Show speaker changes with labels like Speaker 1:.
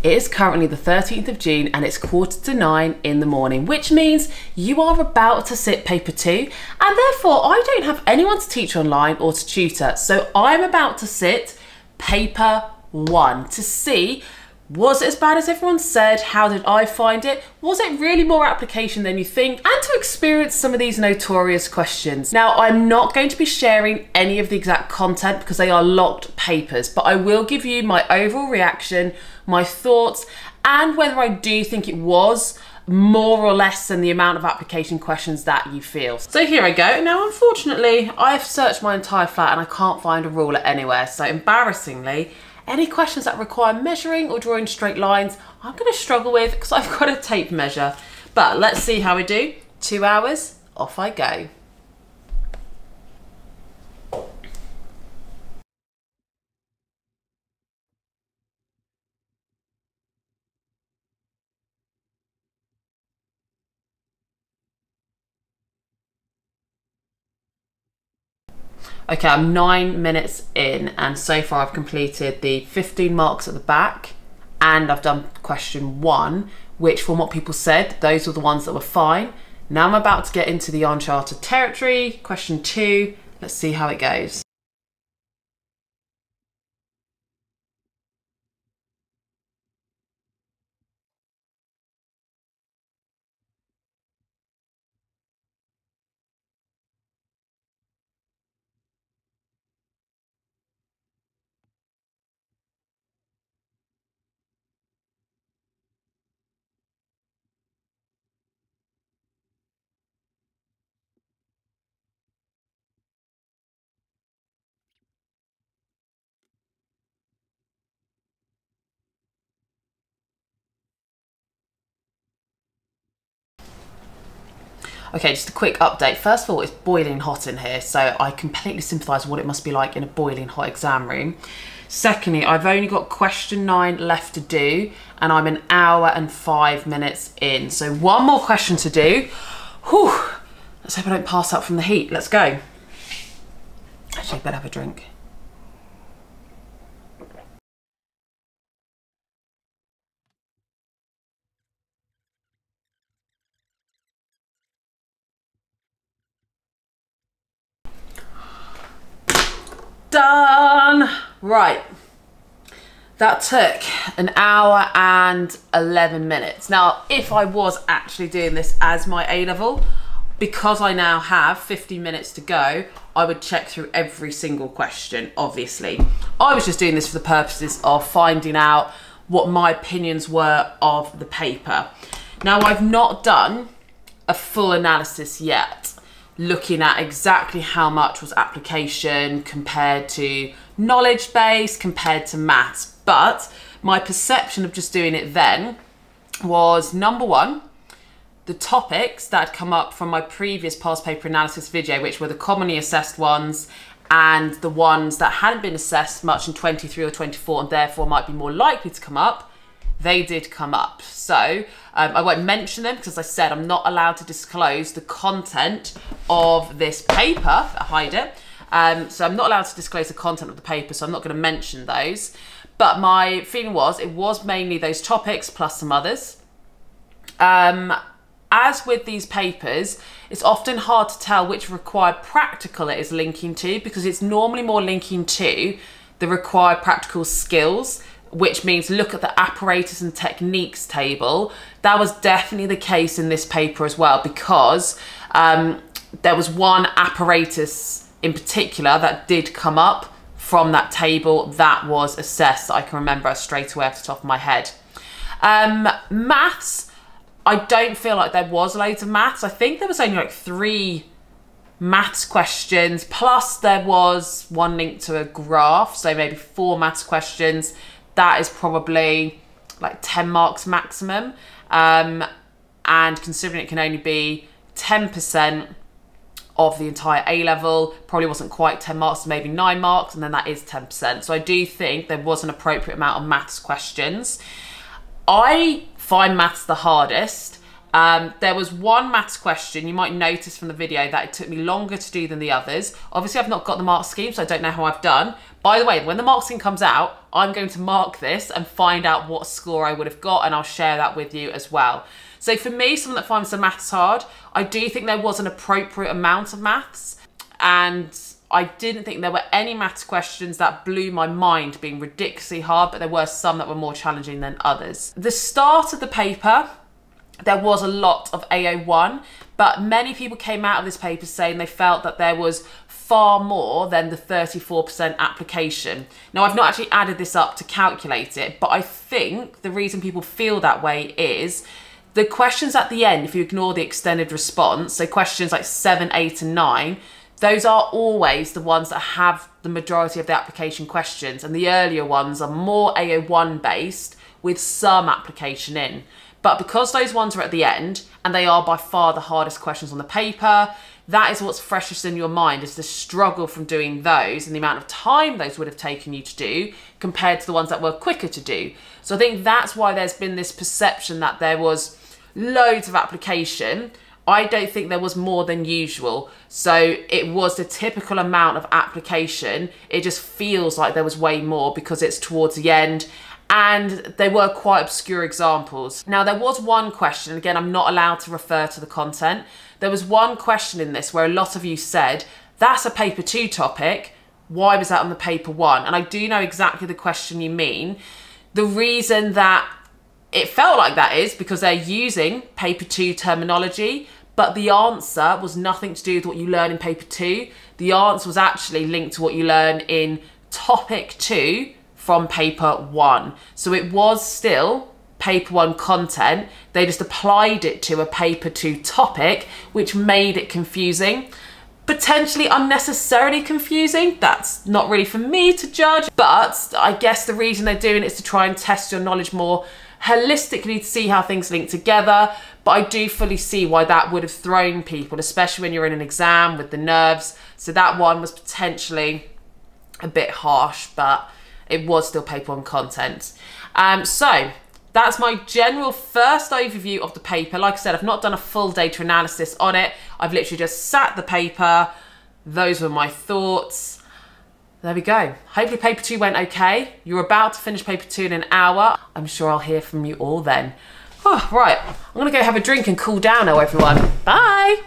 Speaker 1: It is currently the 13th of June and it's quarter to nine in the morning, which means you are about to sit paper two, and therefore I don't have anyone to teach online or to tutor. So I'm about to sit paper one to see was it as bad as everyone said? How did I find it? Was it really more application than you think? And to experience some of these notorious questions. Now, I'm not going to be sharing any of the exact content because they are locked papers, but I will give you my overall reaction, my thoughts, and whether I do think it was more or less than the amount of application questions that you feel. So here I go. Now, unfortunately, I've searched my entire flat and I can't find a ruler anywhere. So embarrassingly, any questions that require measuring or drawing straight lines, I'm gonna struggle with because I've got a tape measure. But let's see how we do. Two hours, off I go. Okay, I'm nine minutes in, and so far I've completed the 15 marks at the back, and I've done question one, which, from what people said, those were the ones that were fine. Now I'm about to get into the uncharted territory. Question two, let's see how it goes. Okay, just a quick update. First of all, it's boiling hot in here, so I completely sympathise what it must be like in a boiling hot exam room. Secondly, I've only got question nine left to do, and I'm an hour and five minutes in. So one more question to do. Whew. Let's hope I don't pass out from the heat. Let's go. Actually, I better have a drink. Done. Right. That took an hour and 11 minutes. Now, if I was actually doing this as my A level, because I now have 50 minutes to go, I would check through every single question, obviously. I was just doing this for the purposes of finding out what my opinions were of the paper. Now, I've not done a full analysis yet looking at exactly how much was application compared to knowledge base compared to maths. But my perception of just doing it then was number one, the topics that had come up from my previous past paper analysis video, which were the commonly assessed ones and the ones that hadn't been assessed much in 23 or 24 and therefore might be more likely to come up, they did come up. So um, I won't mention them because I said I'm not allowed to disclose the content of this paper, hide it. Um, so I'm not allowed to disclose the content of the paper, so I'm not going to mention those. But my feeling was it was mainly those topics plus some others. Um, as with these papers, it's often hard to tell which required practical it is linking to because it's normally more linking to the required practical skills which means look at the apparatus and techniques table. That was definitely the case in this paper as well because um, there was one apparatus in particular that did come up from that table that was assessed. I can remember straight away off the top of my head. Um, maths, I don't feel like there was loads of maths. I think there was only like three maths questions, plus there was one linked to a graph, so maybe four maths questions that is probably like 10 marks maximum. Um, and considering it can only be 10% of the entire A level, probably wasn't quite 10 marks, maybe nine marks, and then that is 10%. So I do think there was an appropriate amount of maths questions. I find maths the hardest, Um, there was one maths question. You might notice from the video that it took me longer to do than the others. Obviously, I've not got the mark scheme, so I don't know how I've done. By the way, when the mark scheme comes out, I'm going to mark this and find out what score I would have got, and I'll share that with you as well. So for me, someone that finds the maths hard, I do think there was an appropriate amount of maths, and I didn't think there were any maths questions that blew my mind being ridiculously hard, but there were some that were more challenging than others. The start of the paper, there was a lot of AO1, but many people came out of this paper saying they felt that there was far more than the 34% application. Now, I've not actually added this up to calculate it, but I think the reason people feel that way is the questions at the end, if you ignore the extended response, so questions like 7, 8, and 9, those are always the ones that have the majority of the application questions, and the earlier ones are more AO1 based with some application in. But because those ones are at the end, and they are by far the hardest questions on the paper, that is what's freshest in your mind is the struggle from doing those and the amount of time those would have taken you to do compared to the ones that were quicker to do. So I think that's why there's been this perception that there was loads of application. I don't think there was more than usual. So it was the typical amount of application. It just feels like there was way more because it's towards the end and they were quite obscure examples. Now, there was one question, again, I'm not allowed to refer to the content. There was one question in this where a lot of you said, that's a paper two topic. Why was that on the paper one? And I do know exactly the question you mean. The reason that it felt like that is because they're using paper two terminology, but the answer was nothing to do with what you learn in paper two. The answer was actually linked to what you learn in topic two from paper one. So it was still paper one content, they just applied it to a paper two topic, which made it confusing. Potentially unnecessarily confusing, that's not really for me to judge, but I guess the reason they're doing it is to try and test your knowledge more holistically to see how things link together. But I do fully see why that would have thrown people, especially when you're in an exam with the nerves. So that one was potentially a bit harsh, but it was still paper one content. Um, so that's my general first overview of the paper. Like I said, I've not done a full data analysis on it. I've literally just sat the paper. Those were my thoughts. There we go. Hopefully paper two went okay. You're about to finish paper two in an hour. I'm sure I'll hear from you all then. Oh, right, I'm gonna go have a drink and cool down now, everyone. Bye.